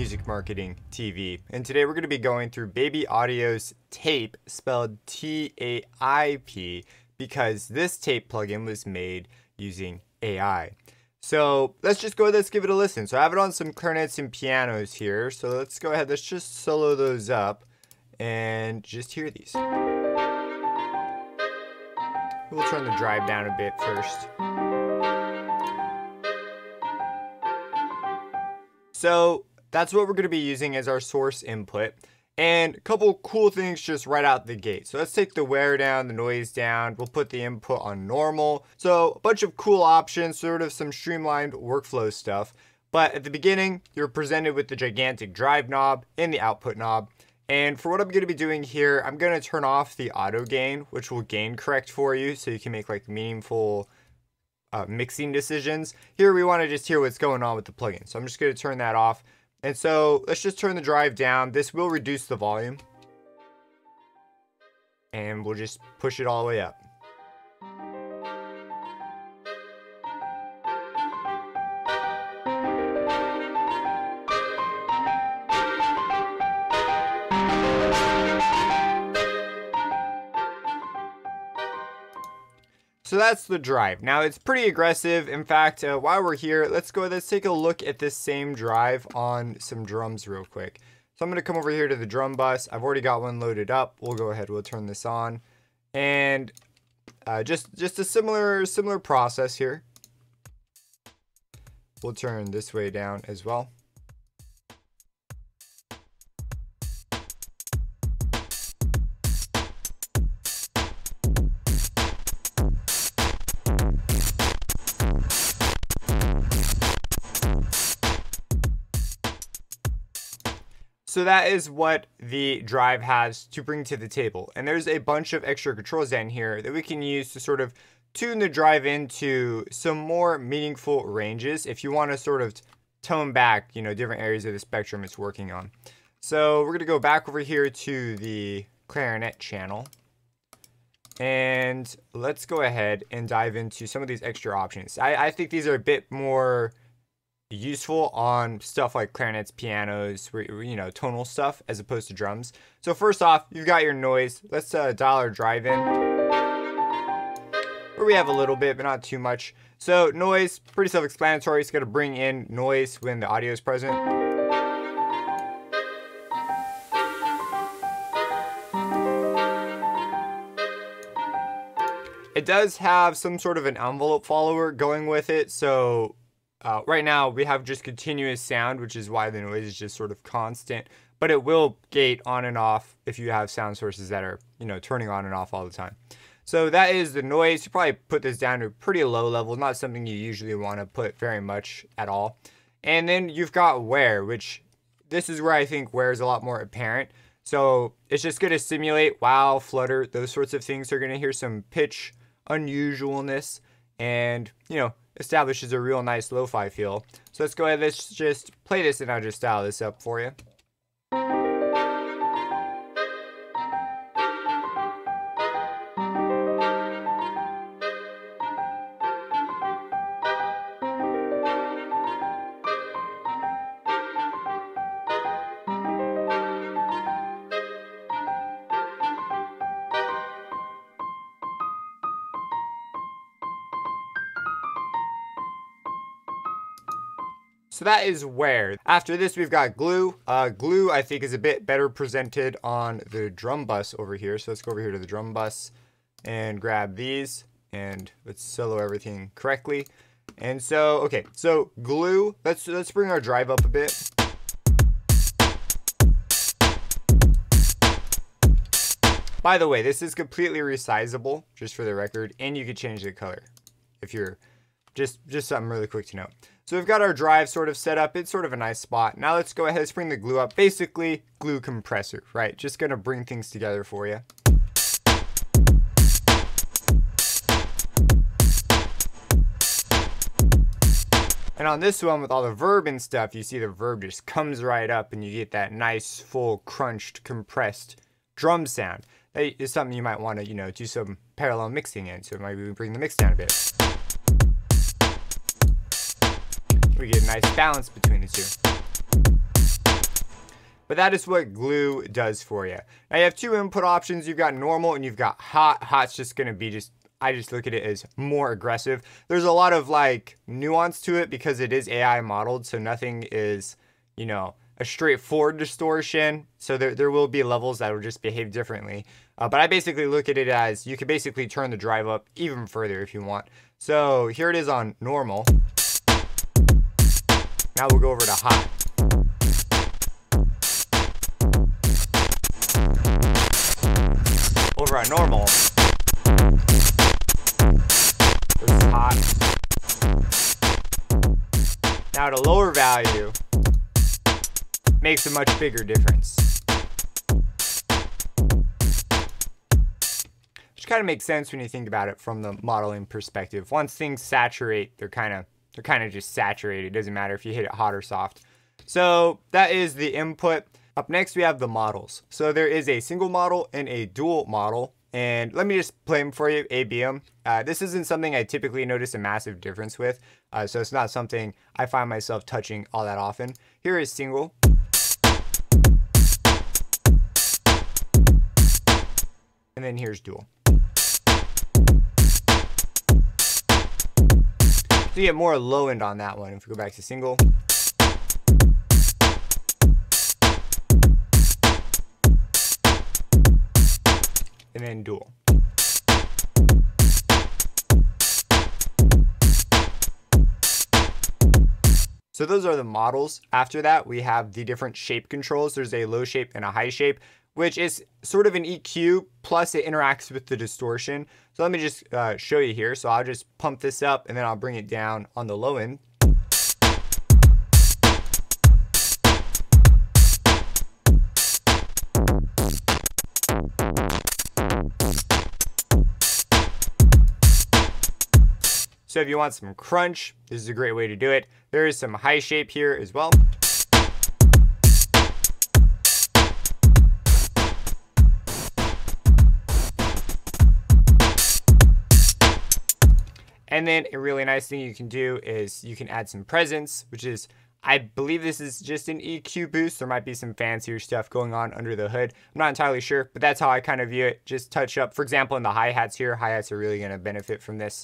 Music Marketing TV. And today we're going to be going through Baby Audio's TAIP, spelled T A I P, because this tape plugin was made using AI. So let's just go, let's give it a listen. So I have it on some clarinets and pianos here. So let's go ahead, let's just solo those up and just hear these. We'll turn the drive down a bit first. So that's what we're going to be using as our source input. And a couple cool things just right out the gate. So let's take the wear down, the noise down. We'll put the input on normal. So a bunch of cool options, sort of some streamlined workflow stuff. But at the beginning, you're presented with the gigantic drive knob and the output knob. And for what I'm going to be doing here, I'm going to turn off the auto gain, which will gain correct for you so you can make like meaningful uh, mixing decisions. Here we want to just hear what's going on with the plugin. So I'm just going to turn that off. And so let's just turn the drive down. This will reduce the volume. And we'll just push it all the way up. So that's the drive. Now it's pretty aggressive. In fact, uh, while we're here, let's go, let's take a look at this same drive on some drums real quick. So I'm gonna come over here to the drum bus. I've already got one loaded up. We'll go ahead, we'll turn this on. And uh, just, just a similar, similar process here. We'll turn this way down as well. So that is what the drive has to bring to the table. And there's a bunch of extra controls down here that we can use to sort of tune the drive into some more meaningful ranges if you want to sort of tone back, you know, different areas of the spectrum it's working on. So we're going to go back over here to the clarinet channel. And let's go ahead and dive into some of these extra options. I, I think these are a bit more useful on stuff like clarinets, pianos, you know, tonal stuff as opposed to drums. So first off, you've got your noise. Let's uh, dial our drive in. Where we have a little bit, but not too much. So noise, pretty self-explanatory. It's to bring in noise when the audio is present. It does have some sort of an envelope follower going with it, so uh, right now we have just continuous sound, which is why the noise is just sort of constant, but it will gate on and off if you have sound sources that are, you know, turning on and off all the time. So that is the noise. You probably put this down to a pretty low level, not something you usually want to put very much at all. And then you've got wear, which this is where I think wear is a lot more apparent. So it's just going to simulate wow, flutter, those sorts of things. They're going to hear some pitch unusualness and, you know, establishes a real nice lo-fi feel. So let's go ahead, let's just play this and I'll just style this up for you. So that is wear. After this, we've got glue. Uh, glue, I think, is a bit better presented on the drum bus over here. So let's go over here to the drum bus and grab these and let's solo everything correctly. And so, okay, so glue, let's, let's bring our drive up a bit. By the way, this is completely resizable, just for the record, and you can change the color if you're just just something really quick to note. So we've got our drive sort of set up. It's sort of a nice spot. Now let's go ahead, let's bring the glue up. Basically, glue compressor, right? Just gonna bring things together for you. And on this one, with all the verb and stuff, you see the verb just comes right up and you get that nice, full, crunched, compressed drum sound. That is something you might want to, you know, do some parallel mixing in. So maybe we bring the mix down a bit. We get a nice balance between the two. But that is what glue does for you. Now you have two input options. You've got normal and you've got hot. Hot's just to be just I just look at it as more aggressive. There's a lot of like nuance to it because it is AI modeled, so nothing is, you know, a straightforward distortion. So there, there will be levels that will just behave differently. Uh, but I basically look at it as you can basically turn the drive up even further if you want. So here it is on normal. Now we'll go over to hot. Over at normal. This is hot. Now at a lower value, makes a much bigger difference. Which kind of makes sense when you think about it from the modeling perspective. Once things saturate, they're kind of they're kind of just saturated. It doesn't matter if you hit it hot or soft. So that is the input. Up next, we have the models. So there is a single model and a dual model. And let me just play them for you, ABM. Uh, this isn't something I typically notice a massive difference with. Uh, so it's not something I find myself touching all that often. Here is single. And then here's dual. So you get more low end on that one. If we go back to single. And then dual. So those are the models. After that, we have the different shape controls. There's a low shape and a high shape which is sort of an EQ, plus it interacts with the distortion. So let me just uh, show you here. So I'll just pump this up and then I'll bring it down on the low end. So if you want some crunch, this is a great way to do it. There is some high shape here as well. And then a really nice thing you can do is you can add some presence, which is, I believe this is just an EQ boost. There might be some fancier stuff going on under the hood. I'm not entirely sure, but that's how I kind of view it. Just touch up, for example, in the hi-hats here, hi-hats are really going to benefit from this.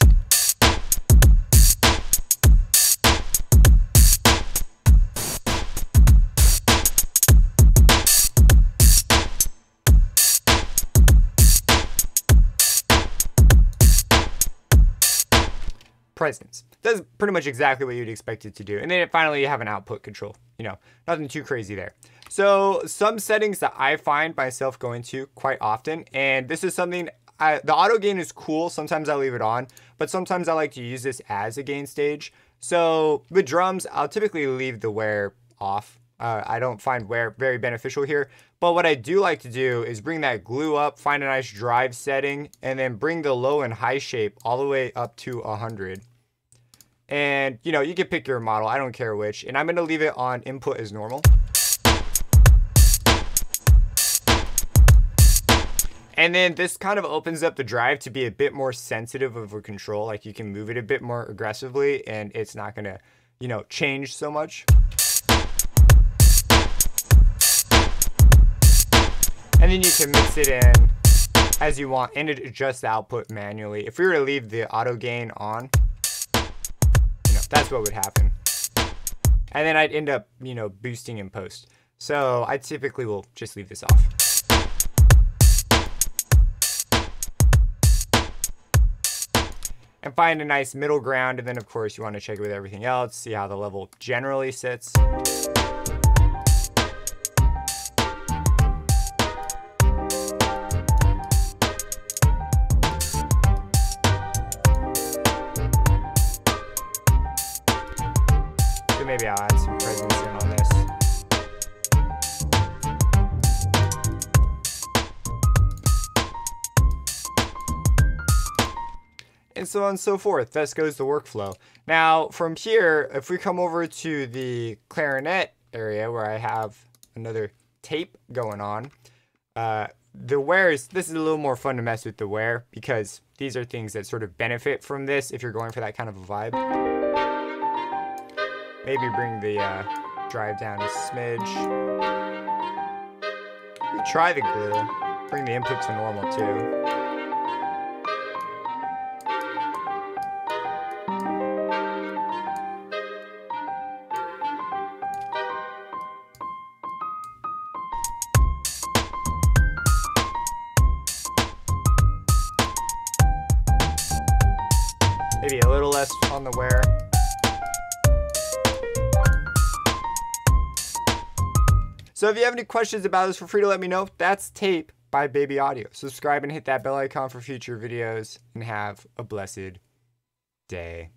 Presence. That's pretty much exactly what you'd expect it to do. And then finally, you have an output control. You know, nothing too crazy there. So some settings that I find myself going to quite often, and this is something, I, the auto gain is cool. Sometimes I leave it on, but sometimes I like to use this as a gain stage. So with drums, I'll typically leave the wear off. Uh, I don't find wear very beneficial here. But what I do like to do is bring that glue up, find a nice drive setting, and then bring the low and high shape all the way up to 100. And, you know, you can pick your model. I don't care which. And I'm going to leave it on input as normal. And then this kind of opens up the drive to be a bit more sensitive of a control. Like you can move it a bit more aggressively and it's not going to, you know, change so much. And then you can mix it in as you want and adjust the output manually. If we were to leave the auto gain on, you know, that's what would happen. And then I'd end up, you know, boosting in post. So I typically will just leave this off. And find a nice middle ground. And then of course you want to check it with everything else, see how the level generally sits. And so on and so forth. Thus goes the workflow. Now, from here, if we come over to the clarinet area where I have another tape going on, uh, the wears, this is a little more fun to mess with the wear because these are things that sort of benefit from this if you're going for that kind of a vibe. Maybe bring the uh, drive down a smidge. Try the glue. Bring the input to normal too. On the wear. So if you have any questions about this, feel free to let me know. That's TAIP by Baby Audio. Subscribe and hit that bell icon for future videos and have a blessed day.